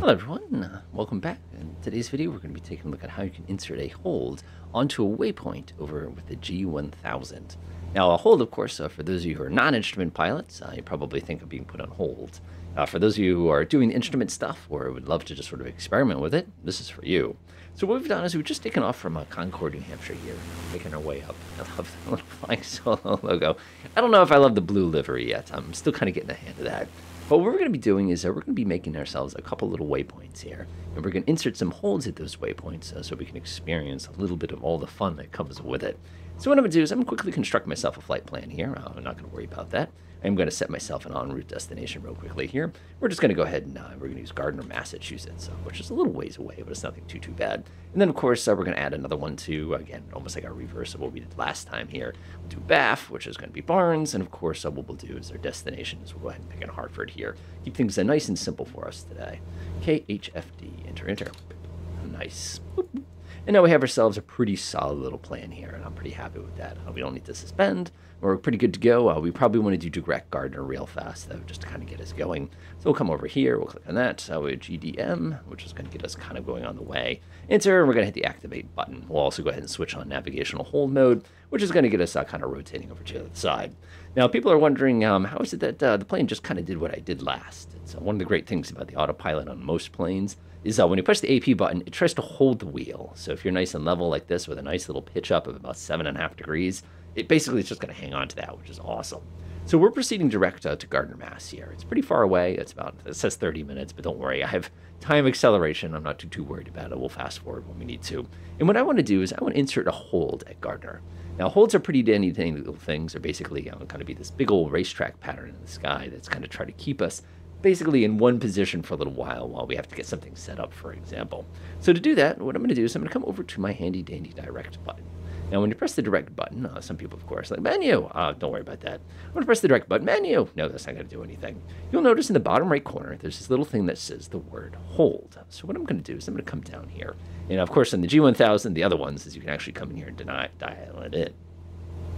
Hello everyone, uh, welcome back. In today's video we're going to be taking a look at how you can insert a hold onto a waypoint over with the G1000. Now a hold of course, uh, for those of you who are non-instrument pilots, uh, you probably think of being put on hold. Uh, for those of you who are doing instrument stuff or would love to just sort of experiment with it, this is for you. So what we've done is we've just taken off from uh, Concord, New Hampshire here, making our way up. I love the little flying solo logo. I don't know if I love the blue livery yet. I'm still kind of getting a hand of that. But what we're going to be doing is uh, we're going to be making ourselves a couple little waypoints here. And we're going to insert some holds at those waypoints uh, so we can experience a little bit of all the fun that comes with it. So what I'm going to do is I'm going to quickly construct myself a flight plan here. I'm not going to worry about that. I'm going to set myself an en route destination real quickly here. We're just going to go ahead and uh, we're going to use Gardner, Massachusetts, uh, which is a little ways away, but it's nothing too, too bad. And then, of course, uh, we're going to add another one to, again, almost like our reverse of what we did last time here. We'll do BAF, which is going to be Barnes. And, of course, uh, what we'll do is our destination is we'll go ahead and pick in Hartford here. Keep things uh, nice and simple for us today. KHFD, enter, enter. Nice. Boop. And now we have ourselves a pretty solid little plan here, and I'm pretty happy with that. Uh, we don't need to suspend. We're pretty good to go. Uh, we probably want to do direct Gardner real fast, though, just to kind of get us going. So we'll come over here. We'll click on that. So we GDM, which is going to get us kind of going on the way. Enter, and we're going to hit the activate button. We'll also go ahead and switch on navigational hold mode, which is going to get us uh, kind of rotating over to the other side. Now, people are wondering, um, how is it that uh, the plane just kind of did what I did last? It's uh, one of the great things about the autopilot on most planes is uh, when you push the AP button, it tries to hold the wheel. So if you're nice and level like this with a nice little pitch up of about seven and a half degrees, it basically is just going to hang on to that, which is awesome. So we're proceeding direct uh, to Gardner, Mass. Here, it's pretty far away. It's about it says 30 minutes, but don't worry, I have time acceleration. I'm not too too worried about it. We'll fast forward when we need to. And what I want to do is I want to insert a hold at Gardner. Now holds are pretty dandy little things. They're basically you know, kind of be this big old racetrack pattern in the sky that's kind of try to keep us basically in one position for a little while while we have to get something set up, for example. So to do that, what I'm going to do is I'm going to come over to my handy dandy direct button. Now, when you press the direct button, uh, some people, of course, like menu. Uh, don't worry about that. I'm going to press the direct button, menu. No, that's not going to do anything. You'll notice in the bottom right corner, there's this little thing that says the word hold. So what I'm going to do is I'm going to come down here. And of course, in the G1000, the other ones is you can actually come in here and deny, dial it in.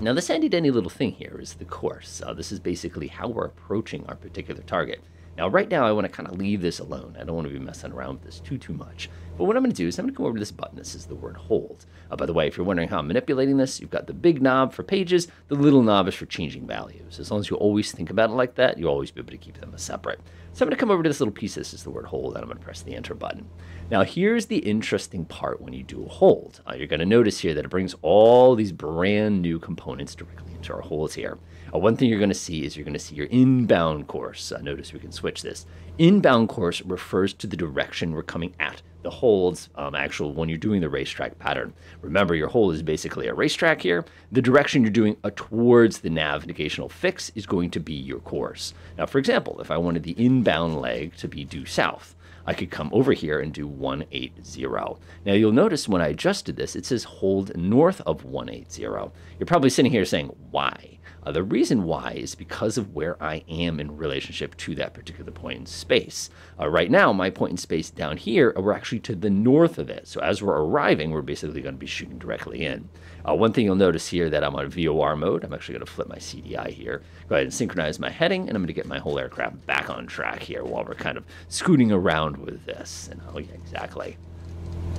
Now, this handy dandy little thing here is the course. Uh, this is basically how we're approaching our particular target. Now, right now, I want to kind of leave this alone. I don't want to be messing around with this too, too much. But what I'm going to do is I'm going to come over to this button. This is the word hold. Uh, by the way, if you're wondering how I'm manipulating this, you've got the big knob for pages. The little knob is for changing values. As long as you always think about it like that, you'll always be able to keep them separate. So I'm going to come over to this little piece. This is the word hold, and I'm going to press the enter button. Now, here's the interesting part when you do a hold. Uh, you're going to notice here that it brings all these brand new components directly into our holds here. Uh, one thing you're going to see is you're going to see your inbound course. Uh, notice we can switch this. Inbound course refers to the direction we're coming at. The holds, um, actual when you're doing the racetrack pattern. Remember, your hold is basically a racetrack here. The direction you're doing uh, towards the navigational fix is going to be your course. Now, for example, if I wanted the inbound leg to be due south, I could come over here and do 180. Now you'll notice when I adjusted this, it says hold north of 180. You're probably sitting here saying, why? Uh, the reason why is because of where I am in relationship to that particular point in space. Uh, right now, my point in space down here, uh, we're actually to the north of it. So as we're arriving, we're basically going to be shooting directly in. Uh, one thing you'll notice here that I'm on VOR mode. I'm actually going to flip my CDI here. Go ahead and synchronize my heading, and I'm going to get my whole aircraft back on track here while we're kind of scooting around with this. And oh yeah, exactly.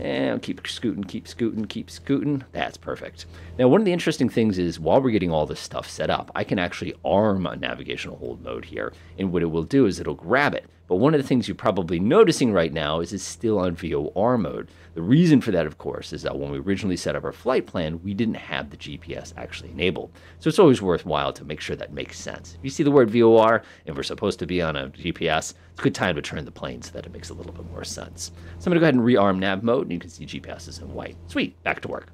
And keep scooting, keep scooting, keep scooting. That's perfect. Now, one of the interesting things is while we're getting all this stuff set up, I can actually arm a navigational hold mode here. And what it will do is it'll grab it. But one of the things you're probably noticing right now is it's still on VOR mode. The reason for that, of course, is that when we originally set up our flight plan, we didn't have the GPS actually enabled. So it's always worthwhile to make sure that makes sense. If you see the word VOR and we're supposed to be on a GPS, it's a good time to turn the plane so that it makes a little bit more sense. So I'm to go ahead and rearm nav mode, and you can see GPS is in white. Sweet, back to work.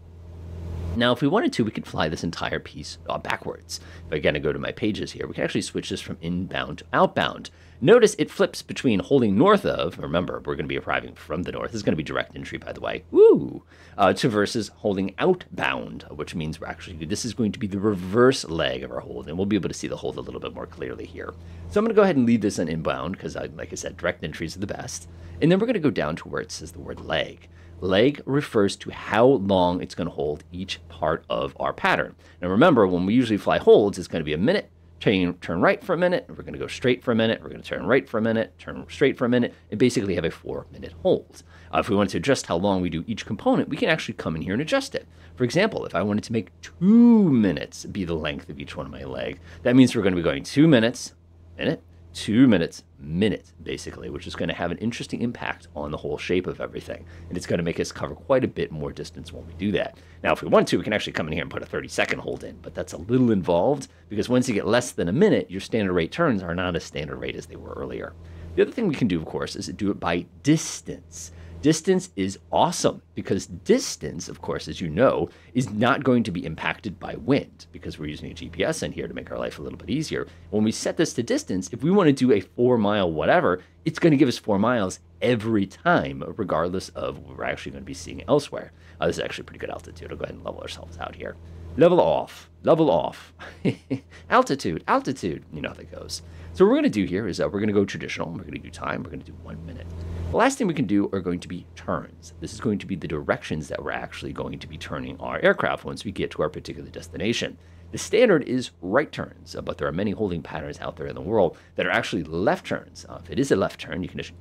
Now, if we wanted to, we could fly this entire piece uh, backwards. If I again go to my pages here, we can actually switch this from inbound to outbound. Notice it flips between holding north of, remember, we're going to be arriving from the north. This is going to be direct entry, by the way. Woo! Uh, to versus holding outbound, which means we're actually, this is going to be the reverse leg of our hold, and we'll be able to see the hold a little bit more clearly here. So I'm going to go ahead and leave this on inbound, because like I said, direct entries are the best. And then we're going to go down to where it says the word leg. Leg refers to how long it's going to hold each part of our pattern. Now remember, when we usually fly holds, it's going to be a minute, turn, turn right for a minute, we're going to go straight for a minute, we're going to turn right for a minute, turn straight for a minute, and basically have a four minute hold. Uh, if we wanted to adjust how long we do each component, we can actually come in here and adjust it. For example, if I wanted to make two minutes be the length of each one of my legs, that means we're going to be going two minutes, minute, two minutes, minute, basically, which is going to have an interesting impact on the whole shape of everything. And it's going to make us cover quite a bit more distance when we do that. Now, if we want to, we can actually come in here and put a 30 second hold in, but that's a little involved because once you get less than a minute, your standard rate turns are not as standard rate as they were earlier. The other thing we can do, of course, is do it by distance. Distance is awesome because distance, of course, as you know, is not going to be impacted by wind because we're using a GPS in here to make our life a little bit easier. When we set this to distance, if we want to do a four mile whatever, it's going to give us four miles every time, regardless of what we're actually going to be seeing elsewhere. Uh, this is actually pretty good altitude. I'll go ahead and level ourselves out here. Level off, level off. altitude, altitude. You know how that goes. So what we're going to do here is uh, we're going to go traditional. We're going to do time. We're going to do one minute. The last thing we can do are going to be turns. This is going to be the directions that we're actually going to be turning our aircraft once we get to our particular destination. The standard is right turns, uh, but there are many holding patterns out there in the world that are actually left turns. Uh, if it is a left turn, you can just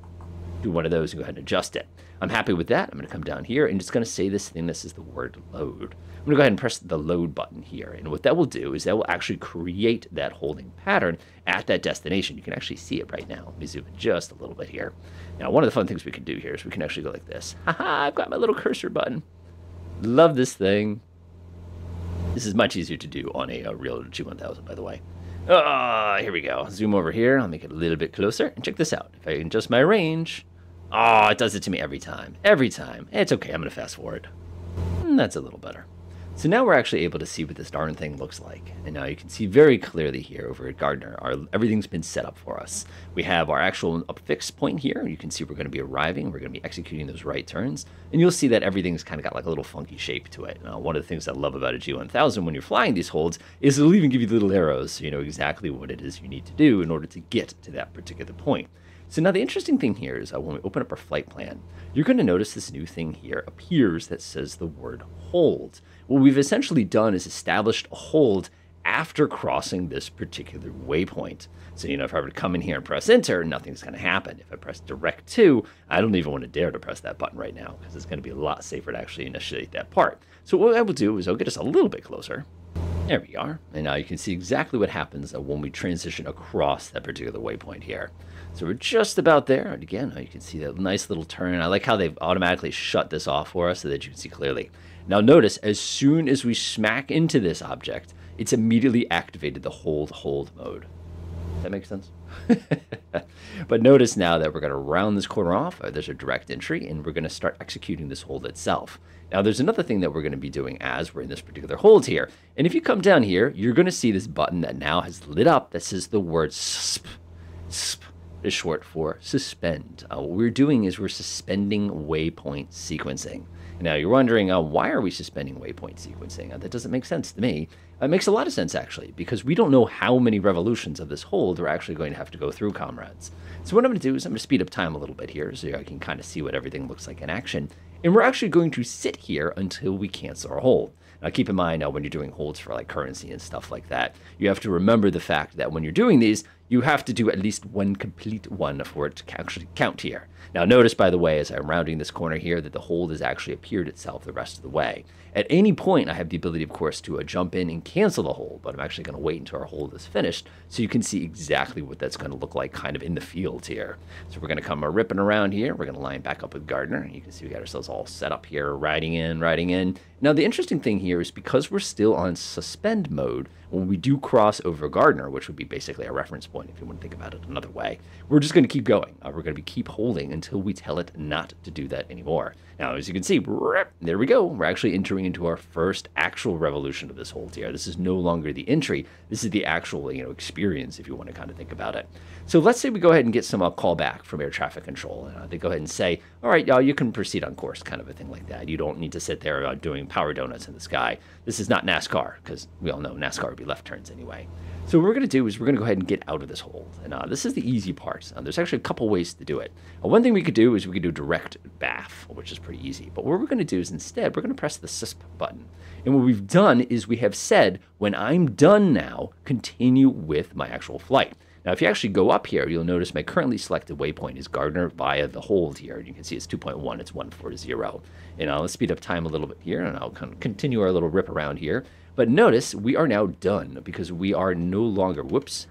do one of those and go ahead and adjust it. I'm happy with that. I'm going to come down here and just going to say this thing. This is the word load. I'm going to go ahead and press the load button here. And what that will do is that will actually create that holding pattern at that destination. You can actually see it right now. Let me zoom in just a little bit here. Now, one of the fun things we can do here is we can actually go like this. Haha, I've got my little cursor button. Love this thing. This is much easier to do on a, a real G1000, by the way. Ah, here we go. Zoom over here. I'll make it a little bit closer. And check this out. If I adjust my range, oh, it does it to me every time. Every time. It's okay. I'm to fast forward. And that's a little better. So now we're actually able to see what this darn thing looks like. And now you can see very clearly here over at Gardner, our, everything's been set up for us. We have our actual fixed point here. You can see we're going to be arriving. We're going to be executing those right turns. And you'll see that everything's kind of got like a little funky shape to it. Now, one of the things I love about a G1000 when you're flying these holds is it'll even give you little arrows so you know exactly what it is you need to do in order to get to that particular point. So now the interesting thing here is that when we open up our flight plan, you're going to notice this new thing here appears that says the word hold. What we've essentially done is established a hold after crossing this particular waypoint. So, you know, if I were to come in here and press enter, nothing's going to happen. If I press direct to, I don't even want to dare to press that button right now because it's going to be a lot safer to actually initiate that part. So what I will do is I'll get us a little bit closer. There we are. And now you can see exactly what happens uh, when we transition across that particular waypoint here. So we're just about there. And again, you can see that nice little turn. I like how they've automatically shut this off for us so that you can see clearly. Now notice, as soon as we smack into this object, it's immediately activated the hold hold mode. That makes sense? but notice now that we're going to round this corner off. Uh, there's a direct entry, and we're going to start executing this hold itself. Now, there's another thing that we're going to be doing as we're in this particular hold here. And if you come down here, you're going to see this button that now has lit up that says the word SSP. SSP is short for suspend. Uh, what we're doing is we're suspending waypoint sequencing. Now you're wondering, uh, why are we suspending waypoint sequencing? Uh, that doesn't make sense to me. It makes a lot of sense actually, because we don't know how many revolutions of this hold we're actually going to have to go through, comrades. So what I'm going to do is I'm going to speed up time a little bit here so I can kind of see what everything looks like in action. And we're actually going to sit here until we cancel our hold. Now, keep in mind now when you're doing holds for like currency and stuff like that, you have to remember the fact that when you're doing these, you have to do at least one complete one for it to actually count here. Now, notice, by the way, as I'm rounding this corner here, that the hold has actually appeared itself the rest of the way. At any point, I have the ability, of course, to uh, jump in and cancel the hold, but I'm actually going to wait until our hold is finished so you can see exactly what that's going to look like kind of in the field here. So we're going to come uh, ripping around here. We're going to line back up with Gardner. And you can see we got ourselves all set up here, riding in, riding in. Now, the interesting thing here is because we're still on suspend mode, when we do cross over Gardner, which would be basically a reference point if you want to think about it another way, we're just going to keep going. Uh, we're going to be keep holding until we tell it not to do that anymore. Now, as you can see, there we go. We're actually entering into our first actual revolution of this whole tier. This is no longer the entry. This is the actual, you know, experience, if you want to kind of think about it. So let's say we go ahead and get some uh, call back from air traffic control. Uh, they go ahead and say, all right, y'all, you can proceed on course, kind of a thing like that. You don't need to sit there uh, doing power donuts in the sky. This is not NASCAR, because we all know NASCAR would be left turns anyway. So what we're going to do is we're going to go ahead and get out of this hold. And uh, this is the easy part. Uh, there's actually a couple ways to do it. Uh, one thing we could do is we could do direct BAF, which is pretty easy. But what we're going to do is instead, we're going to press the SUSP button. And what we've done is we have said, when I'm done now, continue with my actual flight. Now, if you actually go up here, you'll notice my currently selected waypoint is Gardner via the hold here. And You can see it's 2.1, it's 140. And uh, let's speed up time a little bit here, and I'll kind of continue our little rip around here. But notice we are now done because we are no longer, whoops.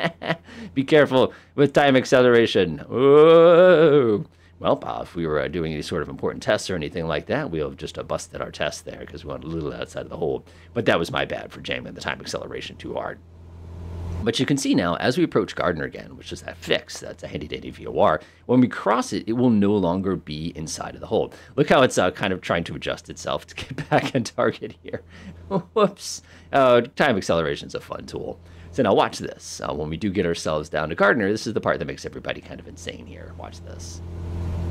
Be careful with time acceleration. Well, uh, if we were uh, doing any sort of important tests or anything like that, we'll have just uh, busted our test there because we went a little outside of the hold. But that was my bad for jamming the time acceleration too hard. But you can see now, as we approach Gardner again, which is that fix, that's a handy dandy VOR, when we cross it, it will no longer be inside of the hold. Look how it's uh, kind of trying to adjust itself to get back on target here. Whoops. Uh, time acceleration is a fun tool. So now watch this. Uh, when we do get ourselves down to Gardner, this is the part that makes everybody kind of insane here. Watch this.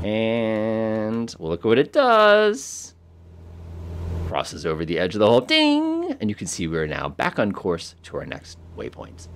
And we'll look at what it does. Crosses over the edge of the hole. Ding! And you can see we're now back on course to our next waypoint.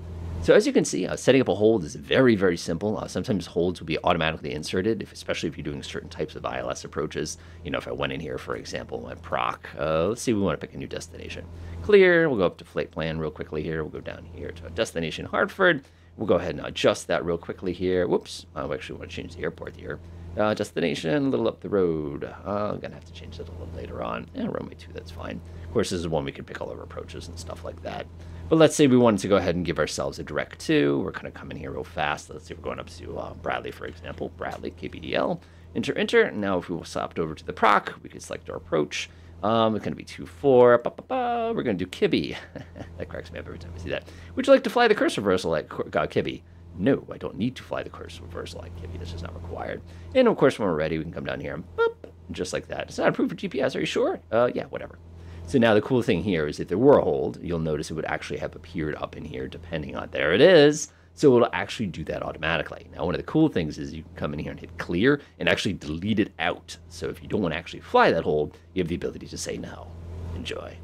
So as you can see, uh, setting up a hold is very, very simple. Uh, sometimes holds will be automatically inserted, if, especially if you're doing certain types of ILS approaches. You know, if I went in here, for example, at proc, uh, let's see, we want to pick a new destination. Clear, we'll go up to flight plan real quickly here. We'll go down here to destination Hartford. We'll go ahead and adjust that real quickly here. Whoops, I actually want to change the airport here. Uh, destination, a little up the road. Uh, I'm going to have to change that a little later on. Yeah, runway 2, that's fine. Of course, this is one we can pick all our approaches and stuff like that. But let's say we wanted to go ahead and give ourselves a direct 2. We're to come in here real fast. Let's say we're going up to uh, Bradley, for example. Bradley, KBDL. Enter, enter. Now, if we swapped over to the proc, we could select our approach. Um, it's going to be 2 4. Ba, ba, ba. We're going to do Kibby. that cracks me up every time I see that. Would you like to fly the course reversal like uh, Kibby? No, I don't need to fly the course reversal like Kibby. This is not required. And of course, when we're ready, we can come down here and boop, just like that. It's not approved for GPS. Are you sure? Uh, yeah, whatever. So now the cool thing here is if there were a hold, you'll notice it would actually have appeared up in here depending on, there it is. So it'll actually do that automatically. Now, one of the cool things is you can come in here and hit clear and actually delete it out. So if you don't want to actually fly that hold, you have the ability to say no. Enjoy.